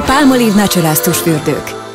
Pálmolív Naturals tusfürdők.